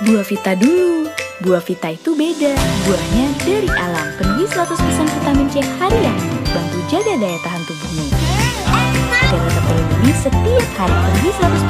Buah Vita dulu. Buah Vita itu beda. Buahnya dari alam, penuhi 100% vitamin C harian. Bantu jaga daya tahan tubuhmu. Dan tetap terlindungi setiap hari, penuhi 100%